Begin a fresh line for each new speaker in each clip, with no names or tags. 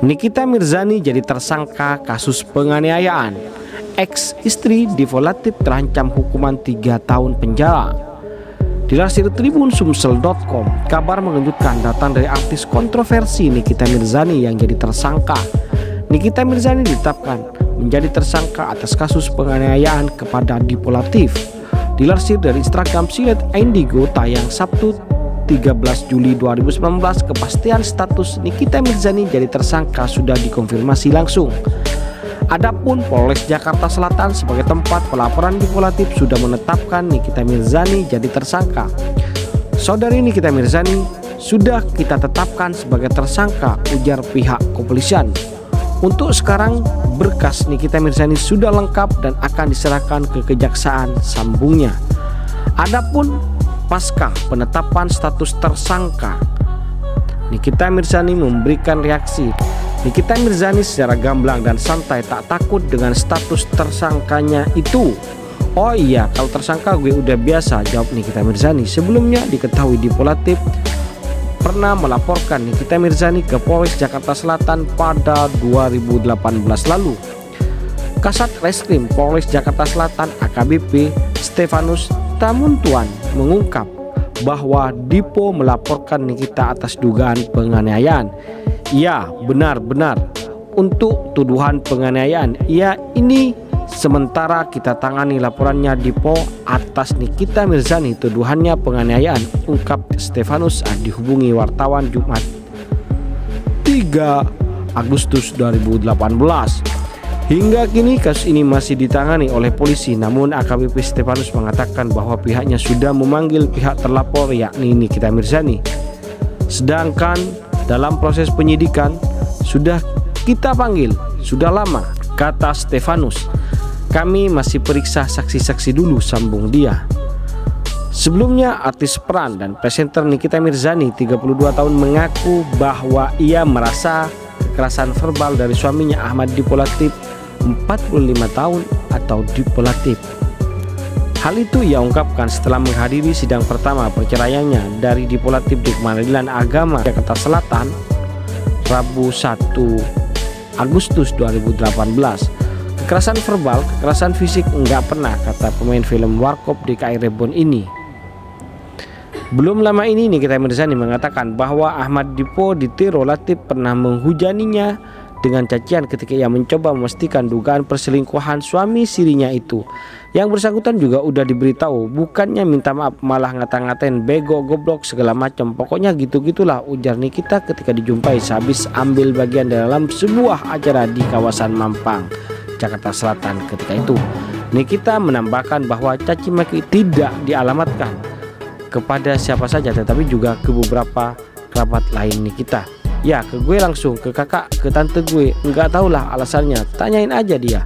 Nikita Mirzani jadi tersangka kasus penganiayaan. Ex istri Divo Latif terancam hukuman 3 tahun penjara. Dilansir Tribun Sumsel.com, kabar mengejutkan datang dari artis kontroversi Nikita Mirzani yang jadi tersangka. Nikita Mirzani ditetapkan menjadi tersangka atas kasus penganiayaan kepada Divo Latif. Dilansir dari Instagram Silet Indigo tayang Sabtu 13 Juli 2019 kepastian status Nikita Mirzani jadi tersangka sudah dikonfirmasi langsung. Adapun Polres Jakarta Selatan sebagai tempat pelaporan Volatif sudah menetapkan Nikita Mirzani jadi tersangka. Saudari Nikita Mirzani sudah kita tetapkan sebagai tersangka ujar pihak kepolisian. Untuk sekarang berkas Nikita Mirzani sudah lengkap dan akan diserahkan ke kejaksaan sambungnya. Adapun pasca penetapan status tersangka. Nikita Mirzani memberikan reaksi. Nikita Mirzani secara gamblang dan santai tak takut dengan status tersangkanya itu. Oh iya, kalau tersangka gue udah biasa, jawab Nikita Mirzani. Sebelumnya diketahui di Polatif pernah melaporkan Nikita Mirzani ke Polres Jakarta Selatan pada 2018 lalu. Kasat Reskrim Polres Jakarta Selatan AKBP Stefanus Tamuntuan mengungkap bahwa Dipo melaporkan Nikita atas dugaan penganiayaan. Ya, benar-benar untuk tuduhan penganiayaan. Ya, ini sementara kita tangani laporannya Dipo atas Nikita Mirzani tuduhannya penganiayaan, ungkap Stefanus dihubungi wartawan Jumat 3 Agustus 2018. Hingga kini kasus ini masih ditangani oleh polisi namun AKBP Stefanus mengatakan bahwa pihaknya sudah memanggil pihak terlapor yakni Nikita Mirzani. Sedangkan dalam proses penyidikan sudah kita panggil, sudah lama, kata Stefanus. Kami masih periksa saksi-saksi dulu sambung dia. Sebelumnya artis peran dan presenter Nikita Mirzani 32 tahun mengaku bahwa ia merasa kekerasan verbal dari suaminya Ahmad Dipolatif 45 tahun atau dipolatif. Hal itu ia ungkapkan setelah menghadiri sidang pertama perceraiannya dari dipolatif di Pengadilan Agama Jakarta Selatan Rabu 1 Agustus 2018. Kekerasan verbal, kekerasan fisik enggak pernah kata pemain film Warkop DKI Rebon ini. Belum lama ini Nikita Mirzani mengatakan bahwa Ahmad Dipo di Tiro Latif pernah menghujaninya dengan cacian ketika ia mencoba memastikan dugaan perselingkuhan suami sirinya itu. Yang bersangkutan juga udah diberitahu, bukannya minta maaf malah ngata-ngatain bego, goblok segala macam. Pokoknya gitu-gitulah ujar Nikita ketika dijumpai sehabis ambil bagian dalam sebuah acara di kawasan Mampang, Jakarta Selatan ketika itu. Nikita menambahkan bahwa caci maki tidak dialamatkan kepada siapa saja tetapi juga ke beberapa kerabat lain Nikita Ya ke gue langsung ke kakak ke tante gue. Nggak tau lah alasannya. Tanyain aja dia.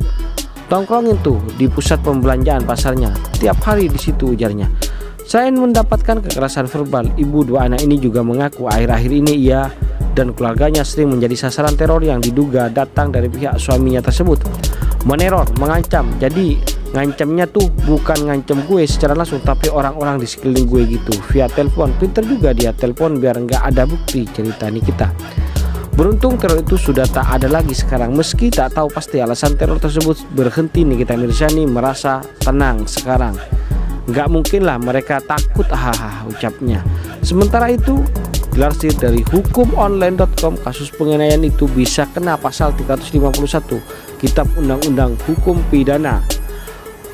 Tongkrongin tuh di pusat pembelanjaan pasarnya. Tiap hari di situ ujarnya. Selain mendapatkan kekerasan verbal. Ibu dua anak ini juga mengaku akhir-akhir ini ia dan keluarganya sering menjadi sasaran teror yang diduga datang dari pihak suaminya tersebut. Meneror mengancam. Jadi ngancamnya tuh bukan ngancam gue secara langsung tapi orang-orang di sekeliling gue gitu. Via telepon pinter juga dia telepon biar nggak ada bukti cerita nih kita. Beruntung teror itu sudah tak ada lagi sekarang. Meski tak tahu pasti alasan teror tersebut berhenti nih kita Mirzani merasa tenang sekarang. Gak mungkin lah mereka takut hahaha ucapnya. Sementara itu dilansir dari hukumonline.com kasus penganiayaan itu bisa kena pasal 351 Kitab Undang-Undang Hukum Pidana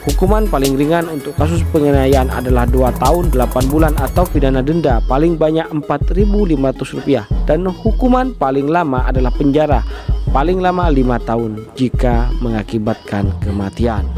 Hukuman paling ringan untuk kasus penganiayaan adalah 2 tahun 8 bulan atau pidana denda paling banyak Rp4.500 dan hukuman paling lama adalah penjara paling lama 5 tahun jika mengakibatkan kematian.